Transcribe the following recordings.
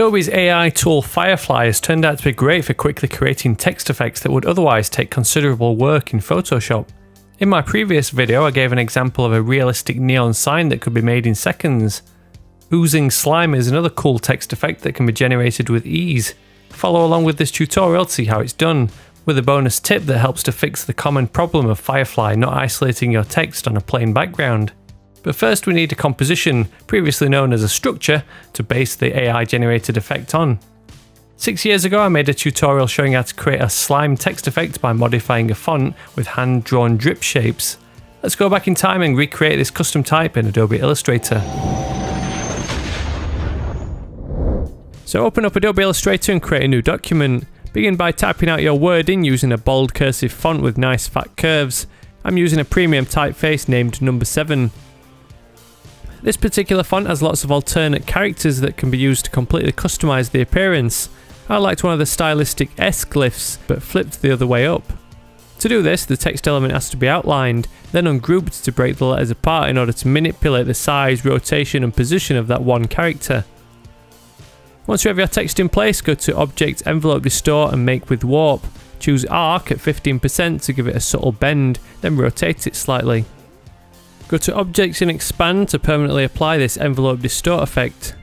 Adobe's AI tool Firefly has turned out to be great for quickly creating text effects that would otherwise take considerable work in Photoshop. In my previous video I gave an example of a realistic neon sign that could be made in seconds. Oozing slime is another cool text effect that can be generated with ease. Follow along with this tutorial to see how it's done, with a bonus tip that helps to fix the common problem of Firefly not isolating your text on a plain background. But first we need a composition, previously known as a structure, to base the AI generated effect on. Six years ago I made a tutorial showing how to create a slime text effect by modifying a font with hand drawn drip shapes. Let's go back in time and recreate this custom type in Adobe Illustrator. So open up Adobe Illustrator and create a new document. Begin by typing out your wording using a bold cursive font with nice fat curves. I'm using a premium typeface named number 7. This particular font has lots of alternate characters that can be used to completely customize the appearance. I liked one of the stylistic S glyphs, but flipped the other way up. To do this, the text element has to be outlined, then ungrouped to break the letters apart in order to manipulate the size, rotation and position of that one character. Once you have your text in place, go to Object Envelope Distort and Make with Warp. Choose Arc at 15% to give it a subtle bend, then rotate it slightly. Go to Objects and Expand to permanently apply this envelope distort effect.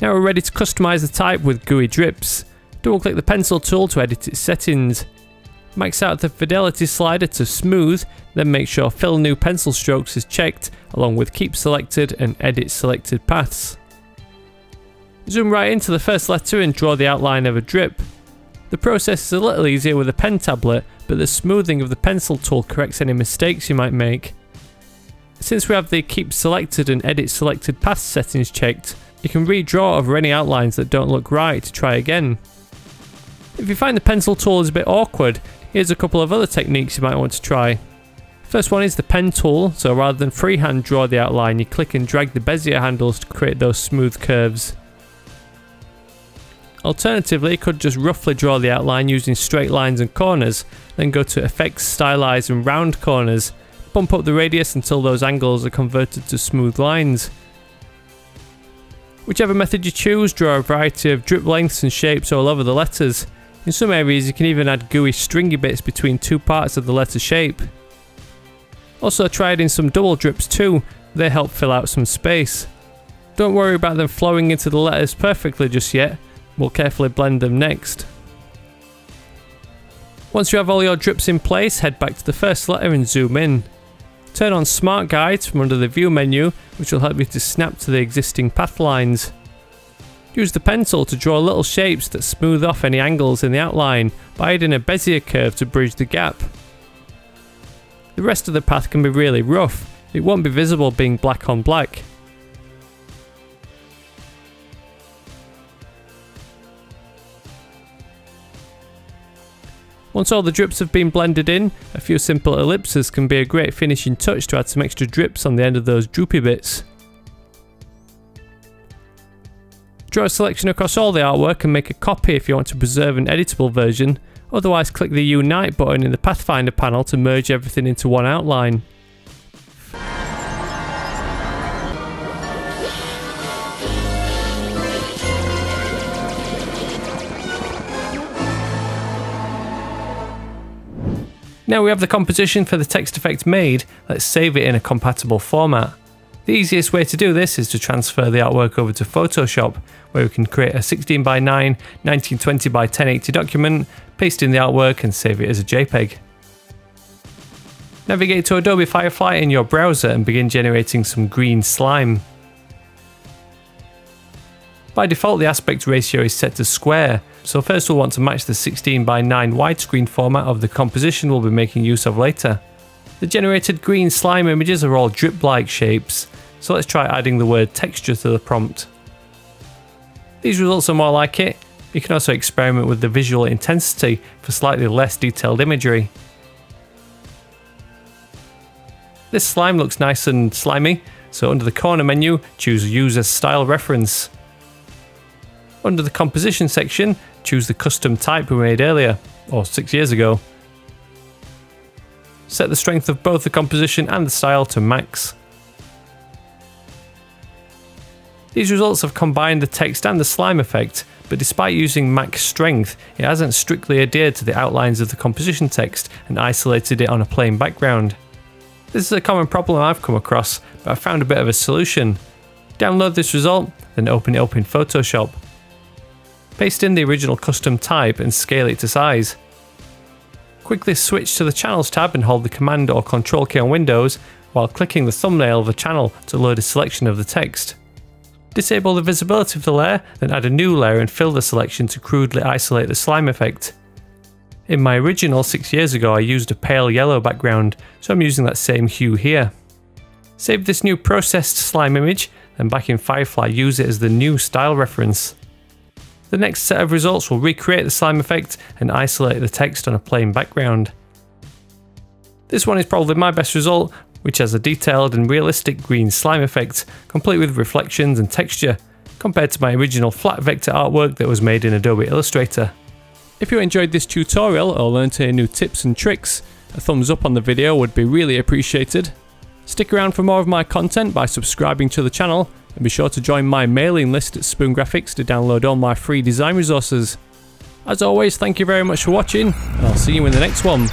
Now we're ready to customize the type with gooey drips. Double click the pencil tool to edit its settings. Max out the fidelity slider to smooth, then make sure fill new pencil strokes is checked along with keep selected and edit selected paths. Zoom right into the first letter and draw the outline of a drip. The process is a little easier with a pen tablet, but the smoothing of the pencil tool corrects any mistakes you might make. Since we have the keep selected and edit selected path settings checked, you can redraw over any outlines that don't look right to try again. If you find the pencil tool is a bit awkward, here's a couple of other techniques you might want to try. First one is the pen tool, so rather than freehand draw the outline, you click and drag the bezier handles to create those smooth curves. Alternatively, you could just roughly draw the outline using straight lines and corners, then go to Effects, Stylize and Round Corners, Bump up the radius until those angles are converted to smooth lines. Whichever method you choose, draw a variety of drip lengths and shapes all over the letters. In some areas you can even add gooey stringy bits between two parts of the letter shape. Also try adding some double drips too, they help fill out some space. Don't worry about them flowing into the letters perfectly just yet, we'll carefully blend them next. Once you have all your drips in place, head back to the first letter and zoom in. Turn on Smart Guides from under the View menu, which will help you to snap to the existing path lines. Use the pencil to draw little shapes that smooth off any angles in the outline by adding a Bezier curve to bridge the gap. The rest of the path can be really rough, it won't be visible being black on black. Once all the drips have been blended in, a few simple ellipses can be a great finishing touch to add some extra drips on the end of those droopy bits. Draw a selection across all the artwork and make a copy if you want to preserve an editable version, otherwise click the Unite button in the Pathfinder panel to merge everything into one outline. Now we have the composition for the text effect made, let's save it in a compatible format. The easiest way to do this is to transfer the artwork over to Photoshop, where we can create a 16 by 9 1920 by 1080 document, paste in the artwork and save it as a JPEG. Navigate to Adobe Firefly in your browser and begin generating some green slime. By default the aspect ratio is set to square, so first we'll want to match the 16 by 9 widescreen format of the composition we'll be making use of later. The generated green slime images are all drip-like shapes, so let's try adding the word texture to the prompt. These results are more like it. You can also experiment with the visual intensity for slightly less detailed imagery. This slime looks nice and slimy, so under the corner menu, choose Use as Style Reference. Under the composition section, choose the custom type we made earlier, or six years ago. Set the strength of both the composition and the style to max. These results have combined the text and the slime effect, but despite using max strength, it hasn't strictly adhered to the outlines of the composition text and isolated it on a plain background. This is a common problem I've come across, but I found a bit of a solution. Download this result, then open it up in Photoshop. Paste in the original custom type and scale it to size. Quickly switch to the Channels tab and hold the Command or Control key on Windows while clicking the thumbnail of a channel to load a selection of the text. Disable the visibility of the layer, then add a new layer and fill the selection to crudely isolate the slime effect. In my original 6 years ago I used a pale yellow background, so I'm using that same hue here. Save this new processed slime image, and back in Firefly use it as the new style reference. The next set of results will recreate the slime effect and isolate the text on a plain background. This one is probably my best result, which has a detailed and realistic green slime effect, complete with reflections and texture, compared to my original flat vector artwork that was made in Adobe Illustrator. If you enjoyed this tutorial or learned any new tips and tricks, a thumbs up on the video would be really appreciated. Stick around for more of my content by subscribing to the channel and be sure to join my mailing list at Spoon Graphics to download all my free design resources. As always, thank you very much for watching and I'll see you in the next one.